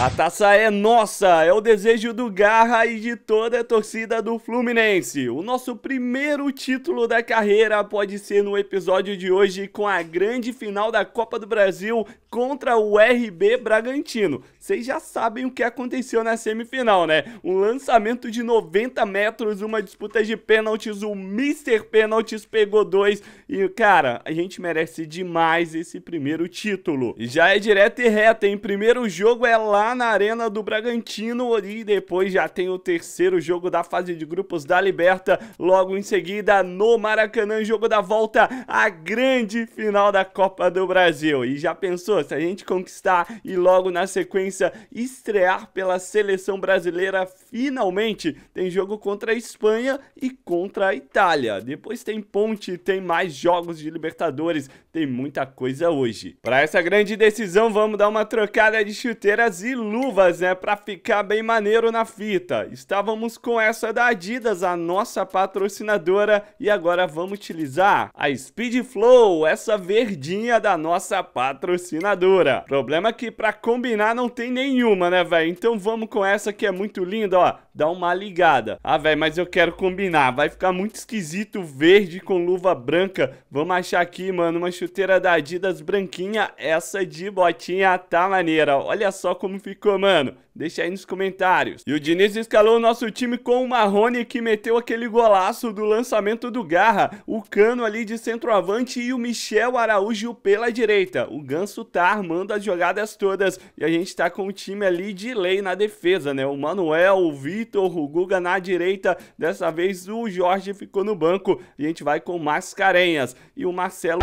A taça é nossa, é o desejo do Garra e de toda a torcida do Fluminense. O nosso primeiro título da carreira pode ser no episódio de hoje com a grande final da Copa do Brasil contra o RB Bragantino. Vocês já sabem o que aconteceu na semifinal, né? Um lançamento de 90 metros, uma disputa de pênaltis, o Mr. Pênaltis pegou dois e, cara, a gente merece demais esse primeiro título. Já é direto e reto, hein? Primeiro jogo é lá na Arena do Bragantino e depois já tem o terceiro jogo da fase de grupos da Liberta, logo em seguida no Maracanã, jogo da volta, a grande final da Copa do Brasil. E já pensou se a gente conquistar e logo na sequência estrear pela seleção brasileira finalmente? Tem jogo contra a Espanha e contra a Itália. Depois tem Ponte, tem mais jogos de Libertadores, tem muita coisa hoje. Para essa grande decisão, vamos dar uma trocada de chuteiras e luvas, né, para ficar bem maneiro na fita. Estávamos com essa da Adidas, a nossa patrocinadora, e agora vamos utilizar a Speed Flow, essa verdinha da nossa patrocinadora. Problema é que para combinar não tem nenhuma, né, velho? Então vamos com essa que é muito linda, ó. Dá uma ligada. Ah, velho, mas eu quero combinar. Vai ficar muito esquisito verde com luva branca. Vamos achar aqui, mano, uma chuteira da Adidas branquinha. Essa de botinha tá maneira. Olha só como ficou, mano. Deixa aí nos comentários. E o Diniz escalou o nosso time com o Marrone que meteu aquele golaço do lançamento do Garra, o Cano ali de centroavante e o Michel Araújo pela direita. O Ganso tá armando as jogadas todas e a gente tá com o time ali de lei na defesa, né? O Manuel, o Vitor, o Guga na direita. Dessa vez o Jorge ficou no banco. A gente vai com Mascarenhas e o Marcelo.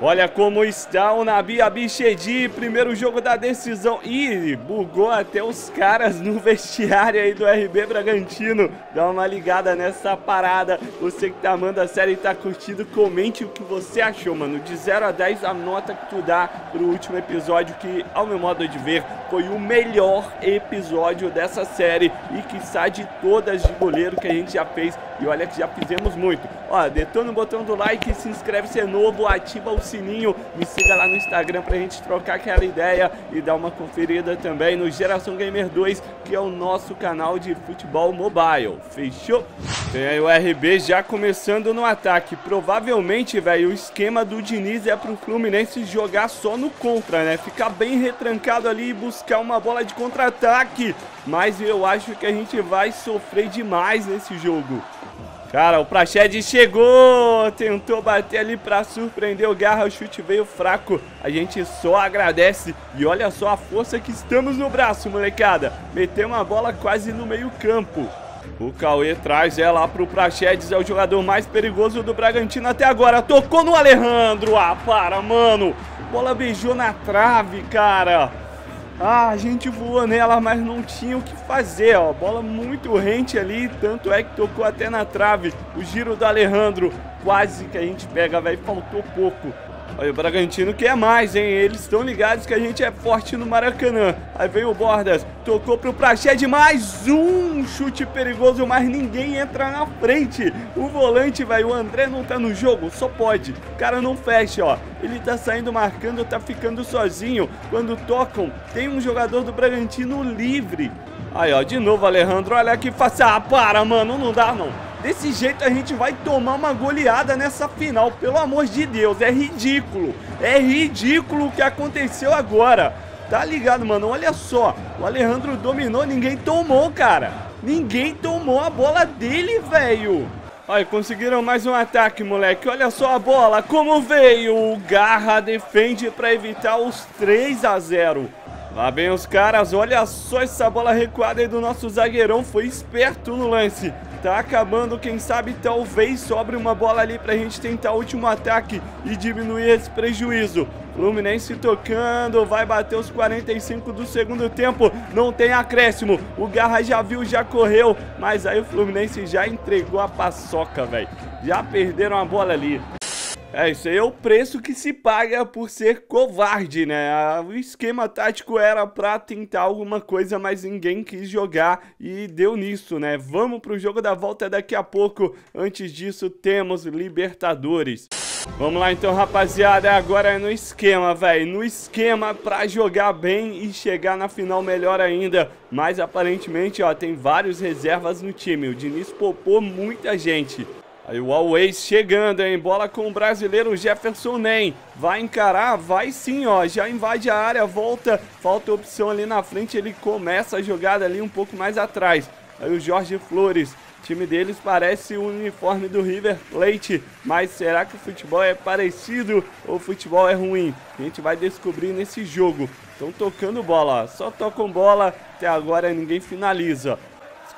Olha como está o Nabi Abichedi, primeiro jogo da decisão. Ih, bugou até os caras no vestiário aí do RB Bragantino. Dá uma ligada nessa parada. Você que tá amando a série e tá curtindo, comente o que você achou, mano. De 0 a 10, a nota que tu dá pro último episódio, que, ao meu modo de ver, foi o melhor episódio dessa série e que sai de todas de goleiro que a gente já fez. E olha que já fizemos muito. Ó, detona o botão do like, se inscreve se é novo, ativa o sininho, me siga lá no Instagram pra gente trocar aquela ideia e dar uma conferida também no Geração Gamer 2, que é o nosso canal de futebol mobile. Fechou? Tem aí o RB já começando no ataque. Provavelmente, velho, o esquema do Diniz é pro Fluminense jogar só no contra, né? Ficar bem retrancado ali e buscar uma bola de contra-ataque. Mas eu acho que a gente vai sofrer demais nesse jogo. Cara, o Prached chegou, tentou bater ali pra surpreender o Garra, o chute veio fraco. A gente só agradece e olha só a força que estamos no braço, molecada. Meteu uma bola quase no meio campo. O Cauê traz ela pro Prachedes, é o jogador mais perigoso do Bragantino até agora. Tocou no Alejandro, ah, para, mano. Bola beijou na trave, cara. Ah, a gente voou nela, mas não tinha o que fazer, ó. Bola muito rente ali, tanto é que tocou até na trave. O giro do Alejandro, quase que a gente pega, velho. Faltou pouco. Olha, o Bragantino quer mais, hein? Eles estão ligados que a gente é forte no Maracanã. Aí veio o Bordas, tocou pro Prached, mais um chute perigoso, mas ninguém entra na frente. O volante, velho, o André não tá no jogo, só pode. O cara não fecha, ó. Ele tá saindo marcando, tá ficando sozinho. Quando tocam, tem um jogador do Bragantino livre. Aí, ó, de novo, Alejandro, olha que fácil. Ah, para, mano, não dá, não. Desse jeito a gente vai tomar uma goleada nessa final, pelo amor de Deus, é ridículo. É ridículo o que aconteceu agora. Tá ligado, mano? Olha só, o Alejandro dominou, ninguém tomou, cara. Ninguém tomou a bola dele, velho. Olha, conseguiram mais um ataque, moleque. Olha só a bola, como veio. O Garra defende para evitar os 3 a 0. Lá vem os caras, olha só essa bola recuada aí do nosso zagueirão. Foi esperto no lance. Tá acabando, quem sabe talvez sobre uma bola ali pra gente tentar o último ataque e diminuir esse prejuízo. Fluminense tocando, vai bater os 45 do segundo tempo, não tem acréscimo. O Garra já viu, já correu, mas aí o Fluminense já entregou a paçoca, velho. Já perderam a bola ali. É, isso aí é o preço que se paga por ser covarde, né? O esquema tático era pra tentar alguma coisa, mas ninguém quis jogar e deu nisso, né? Vamos pro jogo da volta daqui a pouco. Antes disso, temos Libertadores. Vamos lá então, rapaziada. Agora é no esquema, velho. No esquema pra jogar bem e chegar na final melhor ainda. Mas aparentemente, ó, tem vários reservas no time. O Diniz popou muita gente. Aí o Always chegando, hein? Bola com o brasileiro Jefferson Nem. Vai encarar? Vai sim, ó. Já invade a área, volta. Falta opção ali na frente. Ele começa a jogada ali um pouco mais atrás. Aí o Jorge Flores o time deles parece o uniforme do River Plate, mas será que o futebol é parecido ou o futebol é ruim? A gente vai descobrir nesse jogo. Estão tocando bola, só tocam bola, até agora ninguém finaliza.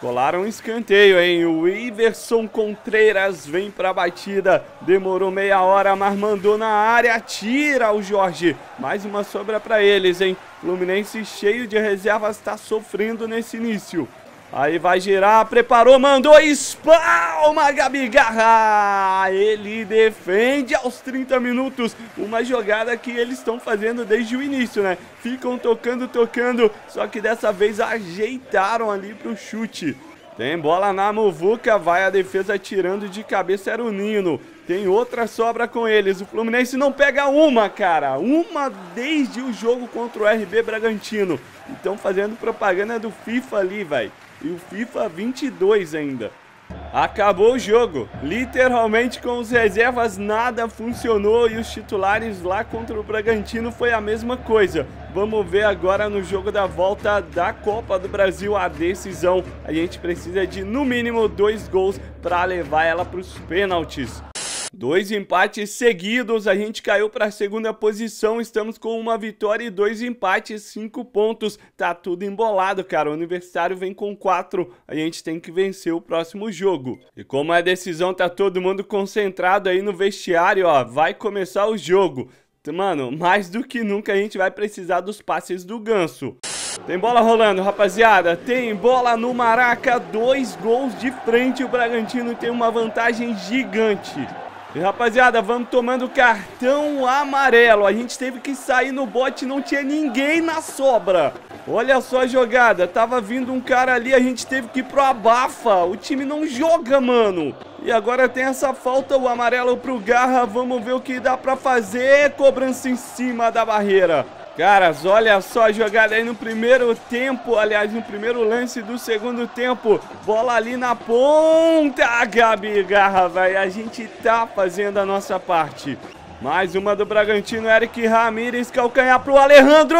Escolaram um escanteio, hein? O Iverson Contreiras vem para a batida. Demorou meia hora, mas mandou na área. Tira o Jorge. Mais uma sobra para eles, hein? Fluminense cheio de reservas está sofrendo nesse início. Aí vai girar, preparou, mandou, espalma Gabi Garra! Ele defende aos 30 minutos, uma jogada que eles estão fazendo desde o início, né? Ficam tocando, tocando, só que dessa vez ajeitaram ali pro chute. Tem bola na muvuca, vai a defesa tirando de cabeça, era o Nino. Tem outra sobra com eles, o Fluminense não pega uma, cara. Uma desde o jogo contra o RB Bragantino. Então fazendo propaganda do FIFA ali, velho e o FIFA 22 ainda. Acabou o jogo. Literalmente com os reservas nada funcionou e os titulares lá contra o Bragantino foi a mesma coisa. Vamos ver agora no jogo da volta da Copa do Brasil a decisão. A gente precisa de no mínimo dois gols para levar ela para os pênaltis. Dois empates seguidos, a gente caiu para a segunda posição, estamos com uma vitória e dois empates, cinco pontos. Tá tudo embolado, cara. O Universitário vem com quatro, a gente tem que vencer o próximo jogo. E como a decisão tá todo mundo concentrado aí no vestiário, ó, vai começar o jogo. Mano, mais do que nunca a gente vai precisar dos passes do Ganso. Tem bola rolando, rapaziada. Tem bola no Maraca. Dois gols de frente. O Bragantino tem uma vantagem gigante. E rapaziada, vamos tomando cartão amarelo. A gente teve que sair no bote, não tinha ninguém na sobra. Olha só a jogada, tava vindo um cara ali, a gente teve que ir pro abafa. O time não joga, mano. E agora tem essa falta, o amarelo pro Garra. Vamos ver o que dá pra fazer. Cobrança em cima da barreira. Caras, olha só a jogada aí no primeiro tempo, aliás, no primeiro lance do segundo tempo. Bola ali na ponta, Gabi Garra, velho. A gente tá fazendo a nossa parte. Mais uma do Bragantino, Eric Ramírez, calcanhar pro Alejandro.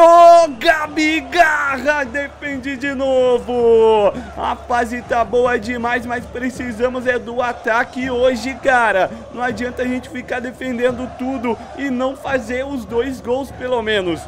Gabi Garra defende de novo. A fase tá boa demais, mas precisamos é do ataque hoje, cara. Não adianta a gente ficar defendendo tudo e não fazer os dois gols, pelo menos.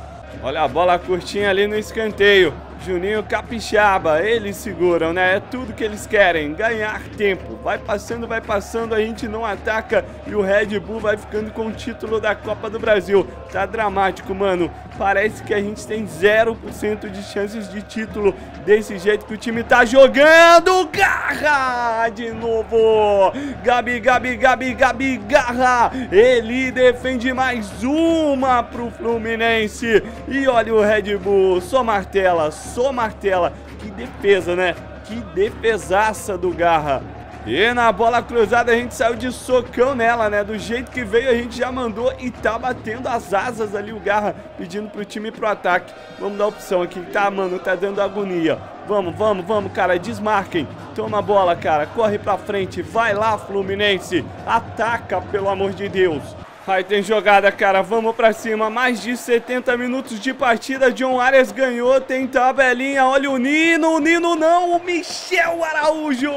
Olha a bola curtinha ali no escanteio. Juninho Capixaba, eles seguram, né? É tudo que eles querem, ganhar tempo. Vai passando, vai passando, a gente não ataca e o Red Bull vai ficando com o título da Copa do Brasil. Tá dramático, mano. Parece que a gente tem 0% de chances de título desse jeito que o time tá jogando. Garra de novo. Gabi, Gabi, Gabi, Gabi, garra. Ele defende mais uma pro Fluminense. E olha o Red Bull, só martela, só martela. Que defesa, né? Que defesaça do Garra. E na bola cruzada a gente saiu de socão nela, né? Do jeito que veio a gente já mandou e tá batendo as asas ali o Garra, pedindo pro time ir pro ataque. Vamos dar opção aqui, tá, mano? Tá dando agonia. Vamos, vamos, vamos, cara, desmarquem. Toma a bola, cara, corre pra frente. Vai lá, Fluminense. Ataca, pelo amor de Deus. Aí tem jogada, cara. Vamos pra cima. Mais de 70 minutos de partida. John Arias ganhou. Tem tabelinha. Olha o Nino. O Nino não. O Michel Araújo.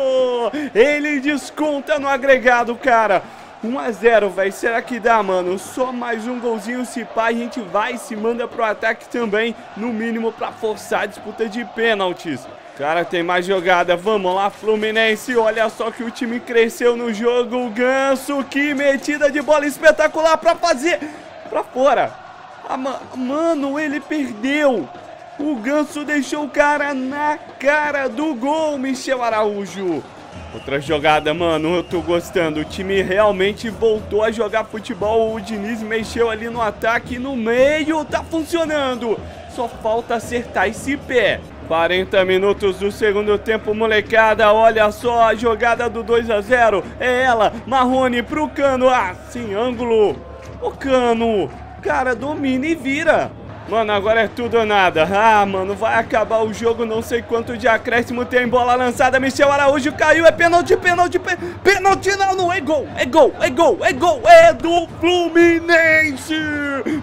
Ele desconta no agregado, cara. 1 a 0, velho. Será que dá, mano? Só mais um golzinho se pá, a gente vai e se manda pro ataque também, no mínimo para forçar a disputa de pênaltis. Cara, tem mais jogada. Vamos lá, Fluminense. Olha só que o time cresceu no jogo. O Ganso, que metida de bola espetacular para fazer. Para fora. Ah, mano, ele perdeu. O Ganso deixou o cara na cara do gol, Michel Araújo. Outra jogada, mano, eu tô gostando. O time realmente voltou a jogar futebol. O Diniz mexeu ali no ataque no meio. Tá funcionando. Só falta acertar esse pé. 40 minutos do segundo tempo, molecada. Olha só a jogada do 2 a 0. É ela, Marrone pro Cano. Ah, sem ângulo. O Cano, cara, domina e vira. Mano, agora é tudo ou nada. Ah, mano, vai acabar o jogo, não sei quanto de acréscimo tem. Bola lançada, Michel Araújo caiu, é pênalti, pênalti, pênalti, não, não, é gol, é gol, é gol, é gol, é do Fluminense.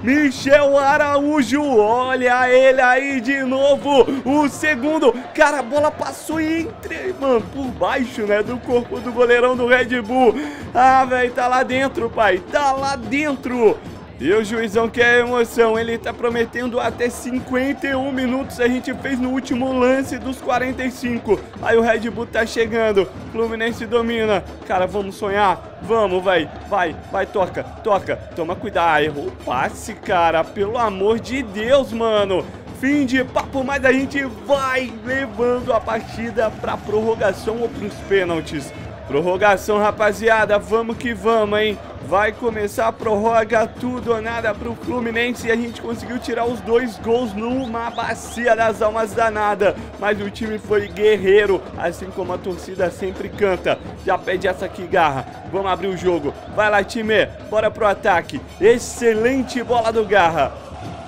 Michel Araújo, olha ele aí de novo, o segundo. Cara, a bola passou entre, mano, por baixo, né, do corpo do goleirão do Red Bull. Ah, velho, tá lá dentro, pai, tá lá dentro. E o juizão quer emoção, ele tá prometendo até 51 minutos, a gente fez no último lance dos 45. Aí o Red Bull tá chegando, Fluminense domina. Cara, vamos sonhar? Vamos, vai, vai, vai, toca, toca. Toma cuidado, errou o passe, cara, pelo amor de Deus, mano. Fim de papo, mas a gente vai levando a partida pra prorrogação ou pros pênaltis. Prorrogação, rapaziada, vamos que vamos, hein? Vai começar a prorroga, tudo ou nada pro Fluminense e a gente conseguiu tirar os dois gols numa bacia das almas danada. Mas o time foi guerreiro, assim como a torcida sempre canta. Já pede essa aqui, Garra. Vamos abrir o jogo. Vai lá, time, bora pro ataque. Excelente bola do Garra.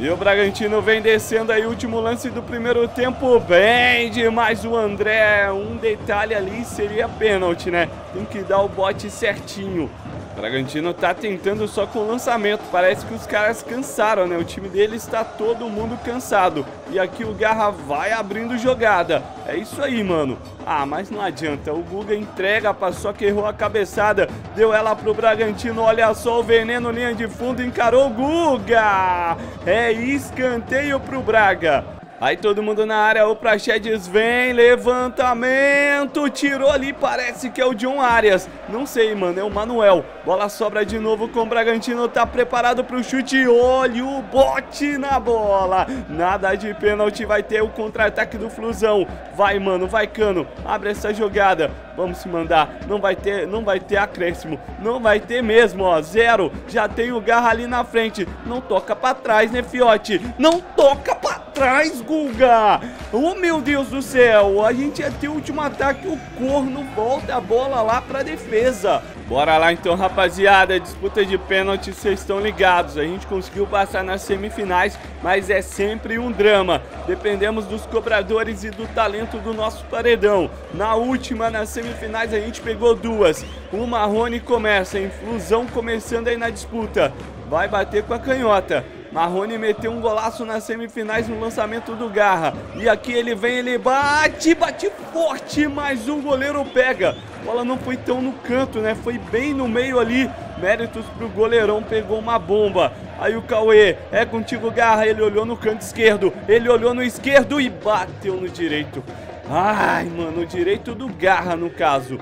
E o Bragantino vem descendo aí, último lance do primeiro tempo, bem demais o André. Um detalhe ali seria pênalti, né? Tem que dar o bote certinho. Bragantino tá tentando só com lançamento. Parece que os caras cansaram, né? O time dele está todo mundo cansado. E aqui o Garra vai abrindo jogada. É isso aí, mano. Ah, mas não adianta. O Guga entrega, passou que errou a cabeçada. Deu ela pro Bragantino. Olha só o veneno, linha de fundo. Encarou o Guga. É escanteio pro Braga. Aí todo mundo na área, o Praxedes vem, levantamento, tirou ali, parece que é o John Arias. Não sei, mano, é o Manuel. Bola sobra de novo com o Bragantino, tá preparado pro chute, olha o bote na bola. Nada de pênalti, vai ter o contra-ataque do Flusão. Vai, mano, vai, Cano, abre essa jogada. Vamos se mandar, não vai ter, não vai ter acréscimo, não vai ter mesmo, ó, zero. Já tem o Garra ali na frente, não toca pra trás, né, Fiote? Não toca pra trás, Guga! Oh, meu Deus do céu! A gente ia ter o último ataque, o corno volta a bola lá pra defesa. Bora lá então, rapaziada. Disputa de pênalti, vocês estão ligados. A gente conseguiu passar nas semifinais, mas é sempre um drama. Dependemos dos cobradores e do talento do nosso paredão. Na última, nas semifinais, a gente pegou duas. O Marrone começa, Influsão começando aí na disputa. Vai bater com a canhota. Marrone meteu um golaço nas semifinais no lançamento do Garra. E aqui ele vem, ele bate, bate forte, mas o goleiro pega. A bola não foi tão no canto, né? Foi bem no meio ali. Méritos pro goleirão, pegou uma bomba. Aí o Cauê, é contigo, Garra. Ele olhou no canto esquerdo, ele olhou no esquerdo e bateu no direito. Ai, mano, o direito do Garra, no caso.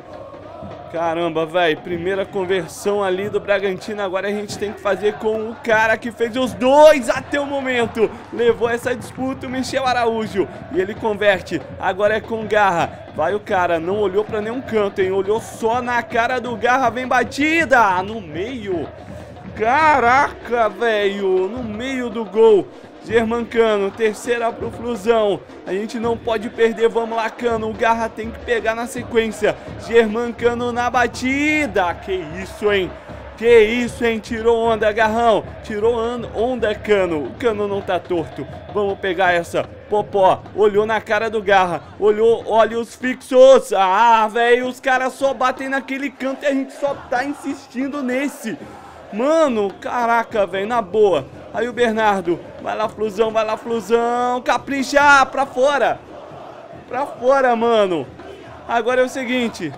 Caramba, velho, primeira conversão ali do Bragantino, agora a gente tem que fazer com o cara que fez os dois até o momento. Levou essa disputa o Michel Araújo e ele converte, agora é com Garra. Vai o cara, não olhou pra nenhum canto, hein, olhou só na cara do Garra, vem batida no meio. Caraca, velho, no meio do gol. Germancano, terceira pro Flusão. A gente não pode perder, vamos lá, Cano. O Garra tem que pegar na sequência. Germancano na batida. Que isso, hein? Que isso, hein? Tirou onda, Garrão. Tirou onda, Cano. O Cano não tá torto. Vamos pegar essa. Popó, olhou na cara do Garra. Olhou, olha os fixos. Ah, velho, os caras só batem naquele canto e a gente só tá insistindo nesse. Mano, caraca, velho, na boa. Aí o Bernardo, vai lá, Flusão, vai lá, Flusão. Capricha, pra fora. Pra fora, mano. Agora é o seguinte.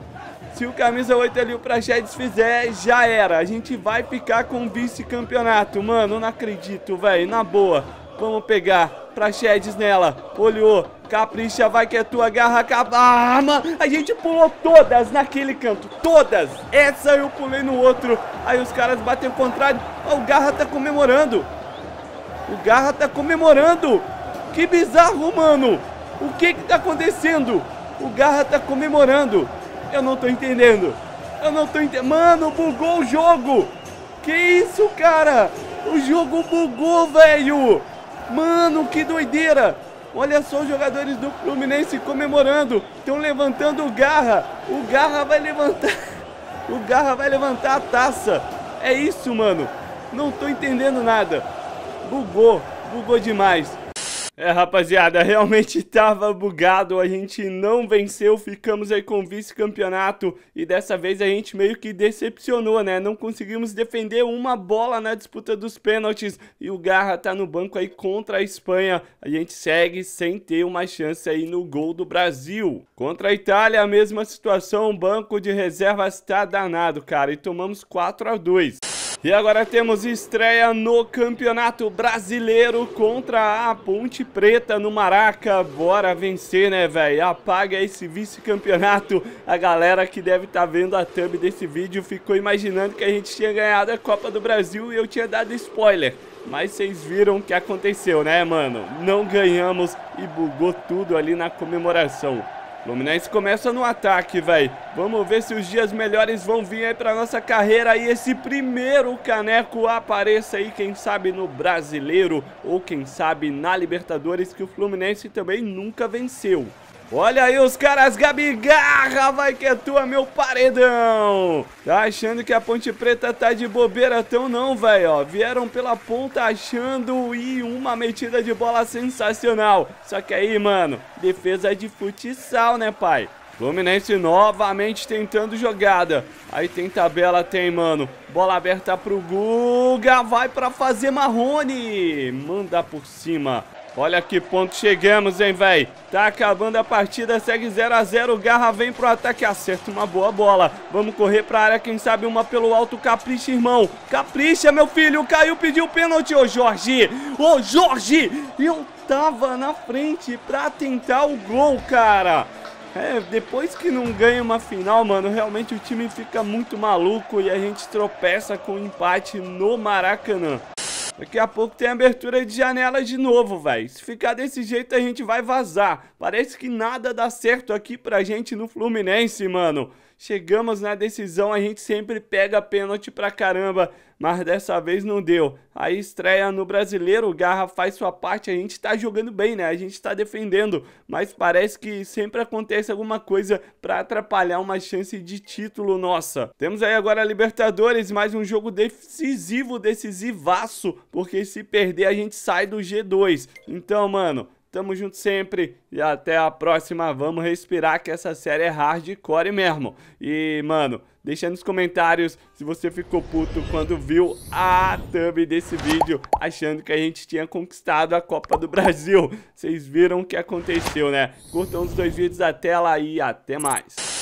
Se o camisa 8 ali, o Praxedes fizer, já era. A gente vai ficar com vice-campeonato, mano. Não acredito, velho. Na boa. Vamos pegar Praxedes nela. Olhou. Capricha, vai que é tua garra. Ah, mano. A gente pulou todas naquele canto. Todas. Essa eu pulei no outro. Aí os caras batem o contrário. Oh, o Garra tá comemorando. O Garra tá comemorando. Que bizarro, mano. O que que tá acontecendo? O Garra tá comemorando. Eu não tô entendendo. Eu não tô entendendo. Mano, bugou o jogo. Que isso, cara? O jogo bugou, velho. Mano, que doideira. Olha só os jogadores do Fluminense comemorando. Estão levantando o Garra. O Garra vai levantar. O Garra vai levantar a taça. É isso, mano. Não tô entendendo nada. Bugou. Bugou demais. É, rapaziada, realmente tava bugado, a gente não venceu, ficamos aí com vice-campeonato e dessa vez a gente meio que decepcionou, né? Não conseguimos defender uma bola na disputa dos pênaltis e o Garra tá no banco aí contra a Espanha. A gente segue sem ter uma chance aí no gol do Brasil. Contra a Itália, a mesma situação, o banco de reservas tá danado, cara, e tomamos 4 a 2. E agora temos estreia no Campeonato Brasileiro contra a Ponte Preta no Maraca. Bora vencer, né, velho? Apaga esse vice-campeonato. A galera que deve estar tá vendo a thumb desse vídeo ficou imaginando que a gente tinha ganhado a Copa do Brasil e eu tinha dado spoiler. Mas vocês viram o que aconteceu, né, mano? Não ganhamos e bugou tudo ali na comemoração. Fluminense começa no ataque, velho. Vamos ver se os dias melhores vão vir aí pra nossa carreira e esse primeiro caneco apareça aí, quem sabe no Brasileiro ou quem sabe na Libertadores, que o Fluminense também nunca venceu. Olha aí os caras, Gabi Garra, vai que é tua, meu paredão. Tá achando que a Ponte Preta tá de bobeira tão não, velho, ó. Vieram pela ponta achando e uma metida de bola sensacional. Só que aí, mano, defesa de futsal, né, pai? Fluminense novamente tentando jogada. Aí tem tabela, tem, mano. Bola aberta pro Guga. Vai pra fazer Marrone. Manda por cima. Olha que ponto chegamos, hein, velho. Tá acabando a partida, segue 0 a 0 Garra vem pro ataque, acerta uma boa bola. Vamos correr pra área, quem sabe uma pelo alto. Capricha, irmão. Capricha, meu filho. Caiu, pediu pênalti. Ô, Jorge. Ô, Jorge. Eu tava na frente pra tentar o gol, cara. É, depois que não ganha uma final, mano, realmente o time fica muito maluco e a gente tropeça com um empate no Maracanã. Daqui a pouco tem abertura de janela de novo, velho. Se ficar desse jeito, a gente vai vazar. Parece que nada dá certo aqui pra gente no Fluminense, mano. Chegamos na decisão, a gente sempre pega pênalti pra caramba, mas dessa vez não deu. Aí estreia no Brasileiro, o Garra faz sua parte, a gente tá jogando bem, né? A gente tá defendendo, mas parece que sempre acontece alguma coisa pra atrapalhar uma chance de título nossa. Temos aí agora a Libertadores, mais um jogo decisivo, decisivaço, porque se perder a gente sai do G2. Então, mano, Tamo junto sempre e até a próxima. Vamos respirar que essa série é hardcore mesmo. E, mano, deixa nos comentários se você ficou puto quando viu a thumb desse vídeo, achando que a gente tinha conquistado a Copa do Brasil. Vocês viram o que aconteceu, né? Curtam os dois vídeos da tela e até mais.